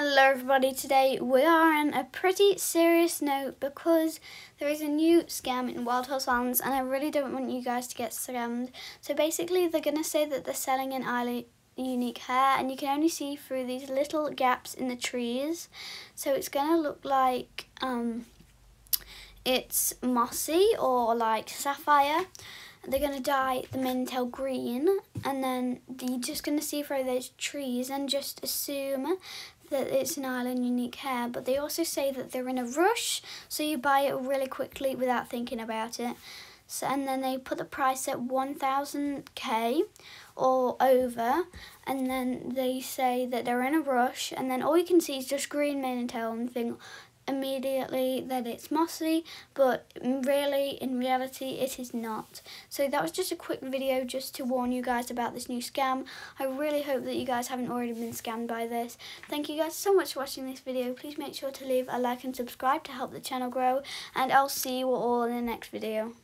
Hello everybody, today we are on a pretty serious note because there is a new scam in Wild Horse Farms and I really don't want you guys to get scammed. So basically they're going to say that they're selling an Island Unique hair and you can only see through these little gaps in the trees. So it's going to look like um, it's mossy or like sapphire they're going to dye the Mintail green and then you're just going to see through those trees and just assume that it's an Island Unique hair, but they also say that they're in a rush, so you buy it really quickly without thinking about it. So, and then they put the price at 1000k or over, and then they say that they're in a rush, and then all you can see is just green mane and tail and think, immediately that it's mossy, but really, in reality, it is not. So that was just a quick video just to warn you guys about this new scam. I really hope that you guys haven't already been scammed by this. Thank you guys so much for watching this video. Please make sure to leave a like and subscribe to help the channel grow, and I'll see you all in the next video.